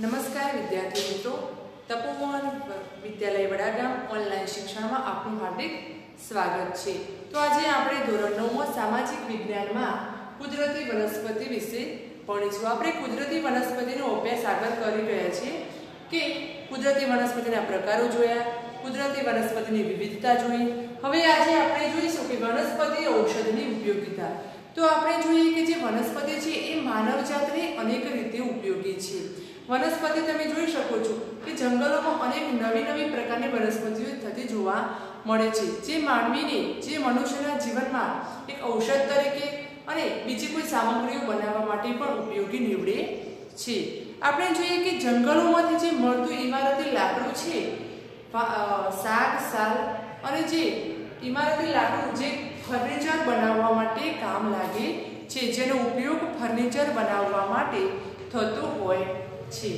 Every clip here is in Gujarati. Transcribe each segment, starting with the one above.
નમસ્કાર વિદ્યાર્થી મિત્રો. તપોવન વિદ્યાલય વડાગામ ઓનલાઈન શિક્ષણમાં આપનું હાર્દિક સ્વાગત છે. તો આજે આપણે ધોરણ નવમાં સામાજિક વિજ્ઞાનમાં કુદરતી વનસ્પતિ વિશે ભણીશું. આપણે કુદરતી વનસ્પતિનો અભ્યાસ આગળ કરી રહ્યા છીએ કે કુદરતી વનસ્પતિના પ્રકારો જોયા, કુદરતી વનસ્પતિની વિવિધતા જોઈ. હવે આજે આપણે જોઈશું કે વનસ્પતિ ઔષધની ઉપયોગિતા. તો આપણે જોઈએ કે જે વનસ્પતિ છે એ માનવ જાતને અનેક રીતે ઉપયોગી છે. વનસ્પતિ તમે જોઈ શકો છો કે જંગલોમાં અનેક નવી નવી પ્રકારની વનસ્પતિઓ થતી જોવા મળે છે. જે માનવીને, જે મનુષ્યના જીવનમાં એક ઔષધ તરીકે અને બીજી કોઈ સામગ્રીઓ બનાવવા માટે પણ ઉપયોગી નીવડે છે. આપણે જોઈએ કે જંગલોમાંથી જે મળતું ઇમારતી લાકડું છે શાક સાલ અને જે ઇમારતી લાકડું જે ફર્નિચર બનાવવા માટે કામ લાગે છે, જેનો ઉપયોગ ફર્નિચર બનાવવા માટે થતો હોય છે.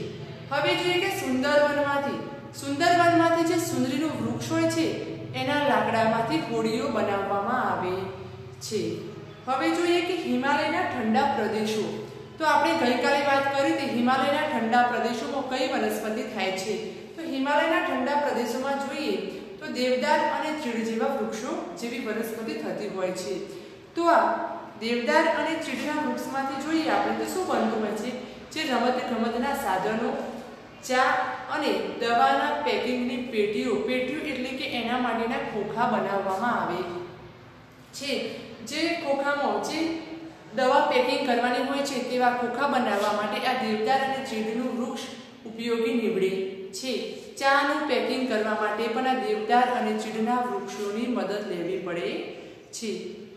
હવે જોઈએ કે સુંદરવનમાંથી. સુંદરવનમાંથી જે સુંદરીનું વૃક્ષ હોય છે, એના લાકડામાંથી હોડીઓ બનાવવામાં આવે છે. હવે જોઈએ કે હિમાલયના ઠંડા પ્રદેશો. તો આપણે ગઈકાલે વાત કરી હતી, હિમાલયના ઠંડા પ્રદેશોમાં કઈ વનસ્પતિ થાય છે? તો હિમાલયના ઠંડા પ્રદેશોમાં જોઈએ તો દેવદાર અને ચીડ જેવા વૃક્ષો જેવી વનસ્પતિ થતી હોય છે. તો આ દેવદાર અને ચીડના વૃક્ષમાંથી જોઈએ આપણે તો શું બનતું હોય છે? જે રમત ગમતના સાધનો, ચા અને દવાના પેકિંગની પેટીઓ પેટીઓ એટલે કે એના માટેના ખોખા બનાવવામાં આવે. છે, જે ખોખામાં જે દવા પેકિંગ કરવાની હોય છે તેવા ખોખા બનાવવા માટે આ દેવદાર અને ચીડનું વૃક્ષ ઉપયોગી નીવડે. છે, ચાનું પેકિંગ કરવા માટે પણ આ દેવદાર અને ચીડના વૃક્ષોની મદદ લેવી પડે. છે,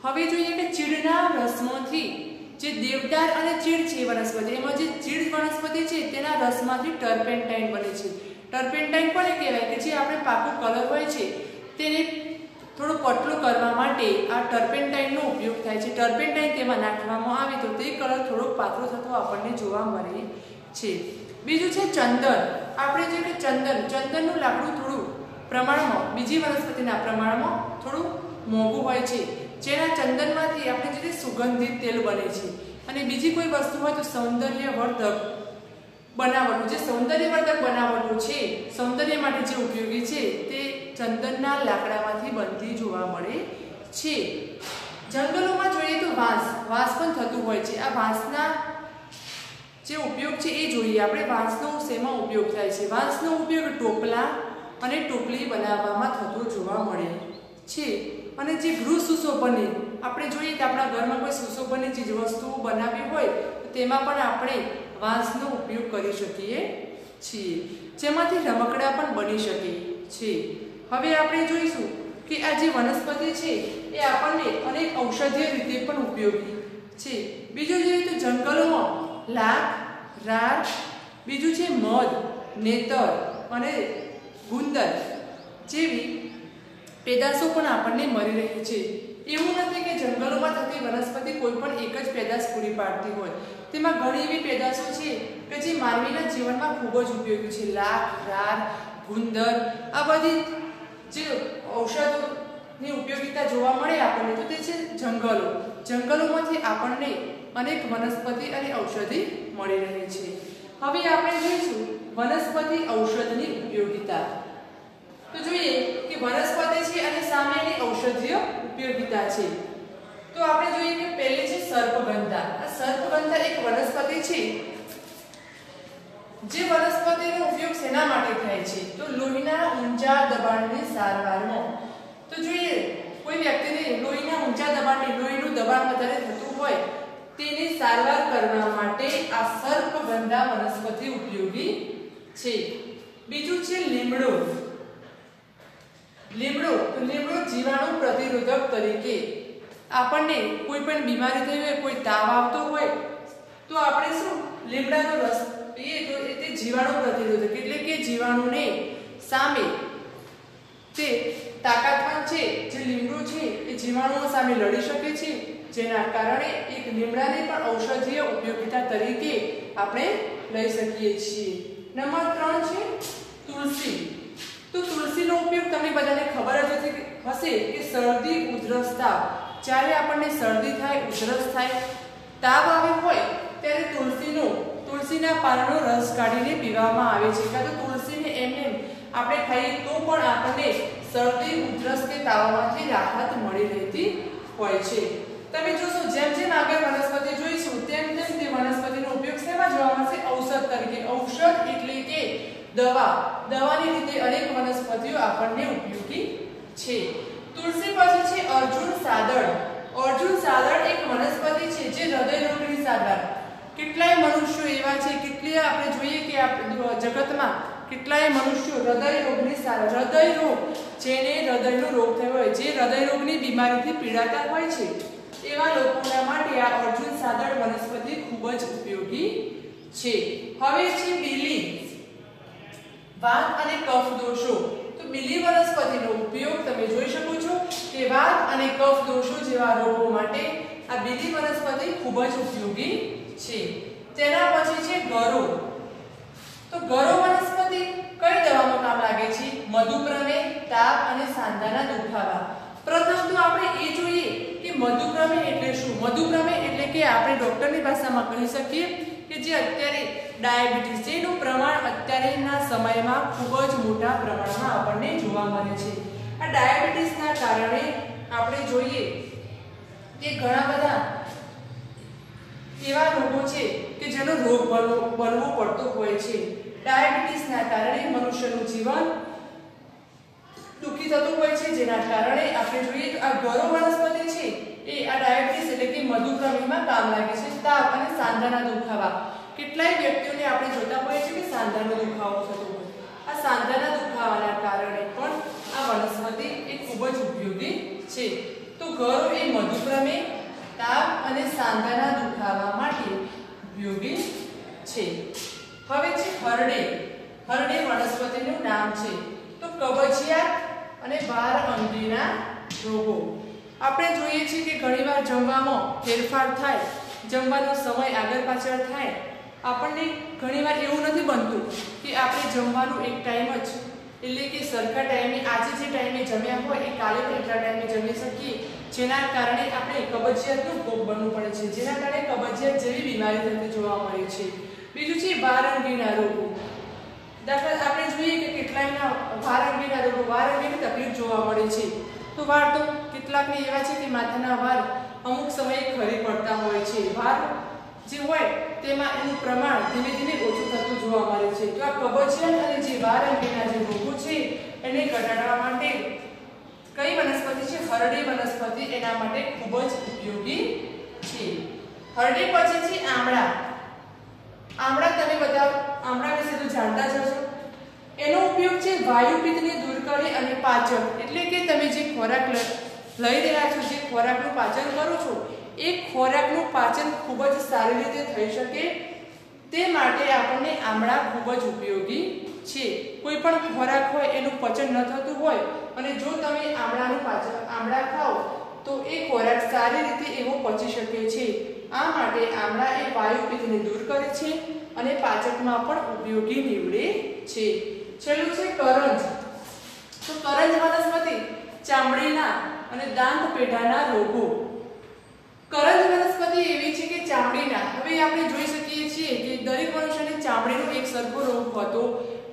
હવે જોઈએ કે ચીડના રસમાંથી જે દેવદાર અને ચીડ છે વનસ્પતિ. એમાં જે ચીડ વનસ્પતિ છે, તેના રસમાંથી ટર્પેન્ટાઇન બને છે. ટર્પેન્ટાઇન પણ એ કહેવાય કે જે આપણે પાકું કલર હોય છે, તેને થોડું પતલું કરવા માટે આ ટર્પેન્ટાઇનનો ઉપયોગ થાય છે. ટર્પેન્ટાઇન તેમાં નાખવામાં આવે તો તે કલર થોડોક પાતળો થતો આપણને જોવા મળે છે. બીજું છે ચંદન. આપણે જે કે ચંદન, ચંદનનું લાકડું થોડું પ્રમાણમાં, બીજી વનસ્પતિના પ્રમાણમાં થોડું મોંઘું હોય છે. જેના ચંદનમાંથી સુગંધિત તેલ બને છે. અને બીજી કોઈ વસ્તુ હોય તો સૌંદર્યવર્ધક બનાવટનું જે સૌંદર્યવર્ધક બનાવટનું છે, સૌંદર્ય માટે જે ઉપયોગી છે, તે ચંદનના લાકડામાંથી બનતી જોવા મળે છે. જંગલોમાં જોઈએ તો વાંસ વાંસ પણ થતું હોય છે. આ વાંસના જે ઉપયોગ છે એ જોઈએ આપણે. વાંસનો શેમાં ઉપયોગ થાય છે? વાંસનો ઉપયોગ ટોપલા અને ટોપલી બનાવવામાં થતો જોવા મળે છે. અને જે ગૃહ સુશોભનની આપણે જોઈએ કે આપણા ઘરમાં કોઈ સુશોભનની ચીજ વસ્તુઓ બનાવી હોય, તો તેમાં પણ આપણે વાંસનો ઉપયોગ કરી શકીએ છીએ. જેમાંથી રમકડા પણ બની શકે છે. હવે આપણે જોઈશું કે આ જે વનસ્પતિ છે, એ આપણને અનેક ઔષધીય રીતે પણ ઉપયોગી છે. બીજું જોઈએ તો જંગલોમાં લાખ રાર બીજું છે મધ, નેતર અને ગુંદર જેવી પેદાશો પણ આપણને મળી રહી છે. એવું નથી કે જંગલોમાં થતી વનસ્પતિ કોઈ પણ એક જ પેદાશ પૂરી પાડતી હોય. તેમાં ઘણી એવી પેદાશો છે કે જે માનવીના જીવનમાં ખૂબ જ ઉપયોગી છે. લાખ રાર ગુંદર, આ બધી જે ઔષધોની ઉપયોગિતા જોવા મળે આપણને, તો તે છે જંગલો. જંગલોમાંથી આપણને અનેક વનસ્પતિ અને ઔષધિ મળી રહે છે. હવે આપણે જોઈશું વનસ્પતિ ઔષધની ઉપયોગિતા. તો જોઈએ કે વનસ્પતિ છે અને સામેની ઔષધીય ઉપયોગિતા છે. તો આપણે જોઈએ કે પહેલી છે સર્પબંધા. આ સર્પબંધા એક વનસ્પતિ છે. જે વનસ્પતિનો ઉપયોગ શેના માટે થાય છે? તો લોહીના ઊંચા દબાણની સારવારમાં. તો જોઈએ, કોઈ વ્યક્તિને લોહીના ઊંચા દબાણની લોહીનું દબાણ વધારે થતું હોય, તેની સારવાર કરવા માટે આ સર્પબંધા વનસ્પતિ ઉપયોગી છે. બીજું છે લીમડો. લીમડો લીમડો જીવાણુ પ્રતિરોધક તરીકે. આપણને કોઈ પણ બીમારી થઈ હોય, કોઈ તાવ આવતો હોય, તો આપણે શું? લીમડાનો રસ પીએ તો તે જીવાણુ પ્રતિરોધક. એટલે કે જીવાણુને સામે તે તાકાતવાન છે, જે લીમડું છે, એ જીવાણુઓ સામે લડી શકે છે. જેના કારણે એક લીમડાને પણ ઔષધીય ઉપયોગિતા તરીકે આપણે લઈ શકીએ છીએ. નંબર ત્રણ છે તુલસી. તો તુલસીનો ઉપયોગ તમને બધાને ખબર જ હશે કે શરદી ઉધરસ તાવ જ્યારે આપણને શરદી થાય, ઉધરસ થાય, તાવ આવે હોય, ત્યારે તુલસીનો તુલસીના પાનનો રસ કાઢીને પીવામાં આવે છે. કાં તો તુલસીને એમને આપણે ખાઈએ તો પણ આપણને શરદી, ઉધરસ કે તાવમાંથી રાહત મળી રહેતી હોય છે. તમે જોશો, જેમ જેમ આગળ વનસ્પતિ જોઈશું, તેમ તેમ તે વનસ્પતિનો ઉપયોગ શેમાં જોવા મળશે? ઔષધ તરીકે. ઔષધ એટલે કે દવા. દવાની રીતે અનેક વનસ્પતિઓ આપણને ઉપયોગી છે. તુલસી પછી છે અર્જુન સાદળ. અર્જુન સાદળ એક વનસ્પતિ છે જે હૃદય રોગની સારવાર. કેટલાય મનુષ્યો એવા છે, કેટલાય આપણે જોઈએ કે જગતમાં કેટલાય મનુષ્યો હૃદય રોગની સારવાર હૃદય રોગ જેને હૃદયનો રોગ થયો હોય, જે હૃદય રોગની બીમારીથી પીડાતા હોય છે. એવા લોકોના માટે આ અર્જુન સાદળ વનસ્પતિ ખૂબ જ ઉપયોગી છે. હવે છે બીલી. વાત અને કફ દોષો તો બીલી વનસ્પતિનો ઉપયોગ તમે જોઈ શકો છો કે વાત અને કફ દોષો જેવા રોગો માટે આ બીલી વનસ્પતિ ખૂબ જ ઉપયોગી છે. તેના પછી છે ગરો. તો ગરો વનસ્પતિ કઈ દવામાં કામ લાગે છે? મધુપ્રમેહ, તાપ અને સાંધાના દુખાવા. પ્રથમ તો આપણે એ જોઈએ કે મધુપ્રમેહ એટલે શું? મધુપ્રમેહ એટલે કે આપણે ડોક્ટરની ભાષામાં કહી શકીએ જે અત્યારે ડાયાબિટીસ છે, એનું પ્રમાણ અત્યારેના સમયમાં ખૂબ જ મોટા પ્રમાણમાં આપણને જોવા મળે છે. આ ડાયાબિટીસના કારણે આપણે જોઈએ કે ઘણા બધા એવા રોગો છે કે જેનો રોગ બનવો પડતો હોય છે. ડાયાબિટીસના કારણે મનુષ્યનું જીવન દુઃખી થતું હોય છે, જેના કારણે આપણે જોઈએ કે આ ગૌરવ વનસ્પતિ એ આ ડાયાબિટીસ એટલે કે મધુપ્રમેહમાં કામ લાગે છે. તાવ અને સાંધાના દુખાવા. કેટલાય વ્યક્તિઓને આપણે જોતા હોઈએ છીએ કે સાંધાનો દુખાવો થતો હોય. આ સાંધાના દુખાવાના કારણે પણ આ વનસ્પતિ એ ખૂબ જ ઉપયોગી છે. તો ગૌરવ એ મધુપ્રમેહ તાવ અને સાંધાના દુખાવા માટે ઉપયોગી છે. હવે છે હરડે. હરડે વનસ્પતિનું નામ છે. તો કબજિયાત અને બાર અંગેના રોગો. આપણે જોઈએ છીએ કે ઘણીવાર જમવામાં ફેરફાર થાય, જમવાનો સમય આગળ પાછળ થાય. આપણને ઘણીવાર એવું નથી બનતું કે આપણે જમવાનું એક ટાઈમ જ, એટલે કે સરખા ટાઈમે આજે જે ટાઈમે જમ્યા હોય, એ કાલે પણ એટલા ટાઈમે જમી શકીએ. જેના કારણે આપણે કબજિયાતનું ભોગ બનવું પડે છે. જેના કારણે કબજિયાત જેવી બીમારી થતી જોવા મળે છે. બીજું છે બારંગીના રોગો. દાખલા, આપણે જોઈએ કે કેટલાયના વારંગીના રોગો. વાર અંગેની તકલીફ જોવા મળે છે. તો વાર તો કેટલાકને એવા છે કે માથાના વાળ અમુક સમયે ખરી પડતા હોય છે. વાળ જે હોય તેમાં એનું પ્રમાણ ધીમે ધીમે ઓછું થતું જોવા મળે છે. તો આ કબજિયાત અને જે વાર અંગેના જે રોગો છે, એને ઘટાડવા માટે કઈ વનસ્પતિ છે? હરડી વનસ્પતિ એના માટે ખૂબ જ ઉપયોગી છે. હરડી પછી છે આમળા. આમળા તમે બધા આમળા વિશે તો જાણતા જ હશો. એનો ઉપયોગ છે વાયુ પિત્તને દૂર કરે અને પાચન. એટલે કે તમે જે ખોરાક લઈ રહ્યા છો, જે ખોરાકનું પાચન કરો છો, એ ખોરાકનું પાચન ખૂબ જ સારી રીતે થઈ શકે. તે માટે આપણને આમળા ખૂબ જ ઉપયોગી છે. કોઈ પણ ખોરાક હોય, એનું પચન ન થતું હોય, અને જો તમે આમળાનું પાચન, આમળા ખાઓ, તો એ ખોરાક સારી રીતે એવો પચી શકે છે. આ માટે આમળા એ વાયુ પિત્તને દૂર કરે છે અને પાચકમાં પણ ઉપયોગી નીવડે છે. છેલ્લું છે કરંજ. તો કરંજ વનસ્પતિ, ચામડીના અને દાંત પેઢાના રોગો. કરંજ વનસ્પતિ એવી છે કે ચામડીના. હવે આપણે જોઈ શકીએ છીએ કે દરેક મનુષ્યને ચામડીનો એક સરખો રોગ હોતો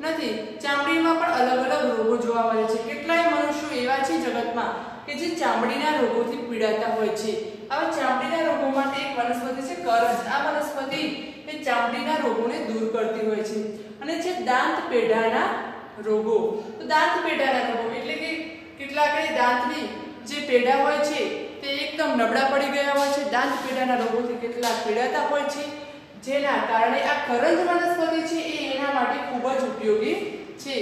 નથી. ચામડીમાં પણ અલગ અલગ રોગો જોવા મળે છે. કેટલાય મનુષ્યો એવા છે જગતમાં કે જે ચામડીના રોગોથી પીડાતા હોય છે. આવા ચામડીના રોગો માટે એક વનસ્પતિ છે કરંજ. આ વનસ્પતિ એ ચામડીના રોગોને દૂર કરતી હોય છે. અને છે દાંત પેઢાના રોગો. તો દાંત પેઢાના રોગો એટલે કે કેટલાક દાંતની જે પેઢા હોય છે, તે એકદમ નબળા પડી ગયા હોય છે. દાંત પેઢાના રોગોથી કેટલાક પીડાતા હોય છે, જેના કારણે આ કરંજ વનસ્પતિ છે એ એના માટે ખૂબ જ ઉપયોગી છે.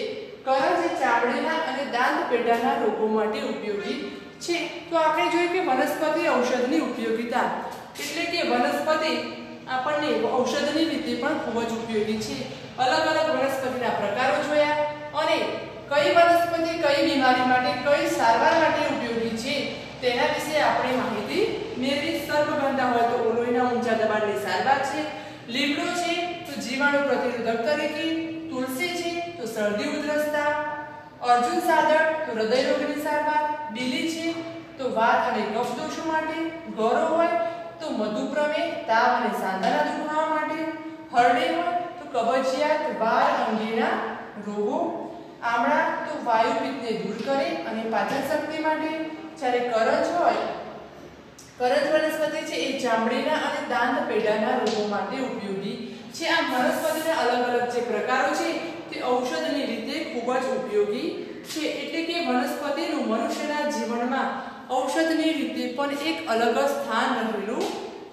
કરંજ ચામડીના અને દાંત પેઢાના રોગો માટે ઉપયોગી છે. તો આપણે જોઈએ કે વનસ્પતિ ઔષધની ઉપયોગિતા, એટલે કે વનસ્પતિ આપણને ઔષધની રીતે પણ ખૂબ જ ઉપયોગી છે. અલગ અલગ વનસ્પતિના પ્રકારો જોયા અને કઈ વનસ્પતિ કઈ બીમારી માટે, કઈ સારવાર માટે તેના વિશે આપણે માહિતી મેળવી. સર્પગંધા હોય તો લોહીના ઊંચા દબાણની સારવાર છે. લીમડો છે તો જીવાણુ પ્રતિરોધક તરીકે. તુલસી છે તો શરદી ઉધરસતા. અર્જુન સાદર તો હૃદય રોગની સારવાર. બીલી છે તો વાત અને કફ દોષો માટે. ગૌરવ હોય તો મધુપ્રમેહ તાવ અને સાંધાના દુખાવા માટે. હરડે હોય તો કબજિયાત વાર અંગેના રોગો. આમળા તો વાયુ પિત્તને દૂર કરે અને પાચન શક્તિ માટે. જ્યારે કરજ હોય, કરજ વનસ્પતિ છે એ ચામડીના અને દાંત પેઢાના રોગો માટે ઉપયોગી છે. આ વનસ્પતિના અલગ અલગ જે પ્રકારો છે, તે ઔષધની રીતે ખૂબ જ ઉપયોગી છે. એટલે કે વનસ્પતિનું મનુષ્યના જીવનમાં ઔષધની રીતે પણ એક અલગ જ સ્થાન રહેલું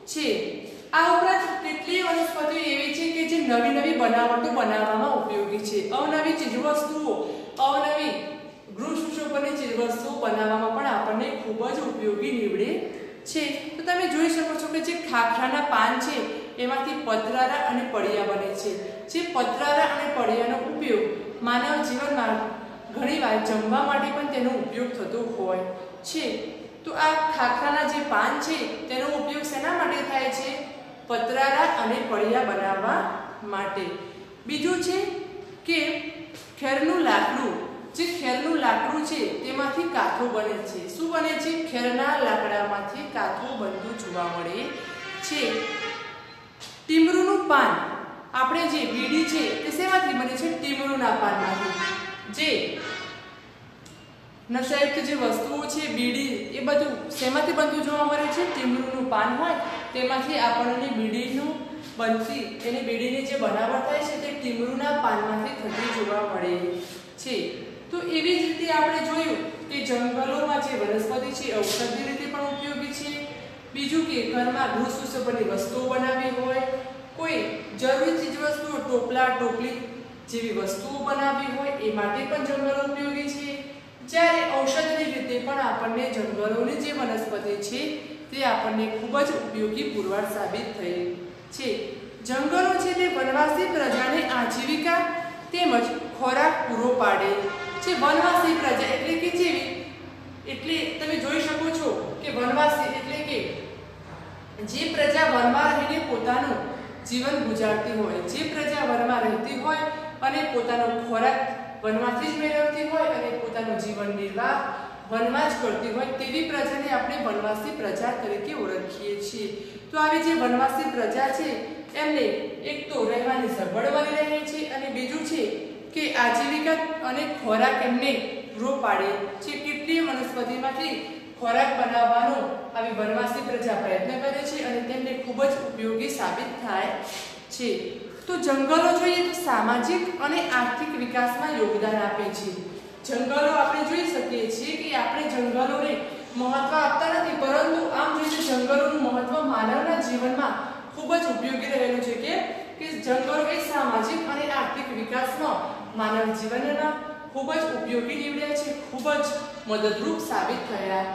છે. આ ઉપરાંત કેટલીય વનસ્પતિઓ એવી છે કે જે નવી નવી બનાવટો બનાવવામાં ઉપયોગી છે. અવનવી ચીજવસ્તુઓ, અવનવી સુશોભનની ચીજવસ્તુઓ બનાવવામાં પણ આપણને ખૂબ જ ઉપયોગી નીવડે છે. તો તમે જોઈ શકો છો કે જે ખાખરાના પાન છે, એમાંથી પતરારા અને પડિયા બને છે. જે પતરારા અને પડિયાનો ઉપયોગ માનવ જીવનમાં ઘણીવાર જમવા માટે પણ તેનો ઉપયોગ થતો હોય છે. તો આ ખાખરાના જે પાન છે, તેનો ઉપયોગ શેના માટે થાય છે? પતરારા અને પડિયા બનાવવા માટે. બીજું છે કે ખેરનું લાકડું જે ખેરનું લાકડું છે, તેમાંથી કાથો બને છે. શું બને છે? ખેરના લાકડામાંથી કાથો બનતું જોવા મળે છે. ટીમરૂનું પાન. આપણે જે બીડી છે, તે શેમાંથી બને છે? ટીમરૂના પાનમાંથી. જે નશાયુક્ત જે વસ્તુઓ છે, બીડી, એ બધું શેમાંથી બનતું જોવા મળે છે? ટીમરૂનું પાન હોય, તેમાંથી આપણને બીડીનું બનતી એની બીડીની જે બનાવટ થાય છે, તે ટીમરૂના પાનમાંથી થતી જોવા મળે છે. તો એવી જ રીતે આપણે જોયું કે જંગલોમાં જે વનસ્પતિ છે ઔષધિ રીતે પણ ઉપયોગી છે. બીજું કે ઘરમાં ગૃહ સુશોભનની વસ્તુઓ બનાવવી હોય, કોઈ જરૂરી ચીજવસ્તુઓ, ટોપલા ટોપલી જેવી વસ્તુઓ બનાવવી હોય, એ માટે પણ જંગલો ઉપયોગી છે. જ્યારે ઔષધની રીતે પણ આપણને જંગલોની જે વનસ્પતિ છે, તે આપણને ખૂબ જ ઉપયોગી પુરવાર સાબિત થઈ છે. જંગલો છે તે વનવાસી પ્રજાને આજીવિકા તેમજ ખોરાક પૂરો પાડે છે વનવાસી પ્રજા એટલે કે જેવી, એટલે તમે જોઈ શકો છો કે વનવાસી એટલે કે જે પ્રજા વનમાં રહીને પોતાનું જીવન ગુજારતી હોય, જે પ્રજા વનમાં રહેતી હોય અને પોતાનો ખોરાક વનમાંથી જ મેળવતી હોય અને પોતાનું જીવન નિર્વાહ વનમાં જ કરતી હોય, તેવી પ્રજાને આપણે વનવાસી પ્રજા તરીકે ઓળખીએ છીએ. તો આવી જે વનવાસી પ્રજા છે, એમને એક તો રહેવાની સગવડ મળી રહે છે અને બીજું છે કે આજીવિકા અને ખોરાક એમને પૂરો પાડે છે કેટલીય વનસ્પતિમાંથી ખોરાક બનાવવાનો આવી વનવાસી પ્રજા પ્રયત્ન કરે છે અને તેમને ખૂબ જ ઉપયોગી સાબિત થાય છે. તો જંગલો જોઈએ તો સામાજિક અને આર્થિક વિકાસમાં યોગદાન આપે છે. જંગલો આપણે જોઈ શકીએ છીએ કે આપણે જંગલોને મહત્વ આપતા નથી, પરંતુ આમ જોઈએ જંગલોનું મહત્વ માનવના જીવનમાં ખૂબ જ ઉપયોગી રહેલું છે. કે જંગલો એ સામાજિક અને આર્થિક વિકાસમાં માનવ જીવનના ખૂબ જ ઉપયોગી નીવડ્યા છે ખૂબ જ મદદરૂપ સાબિત થયા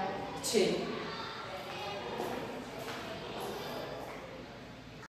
છે.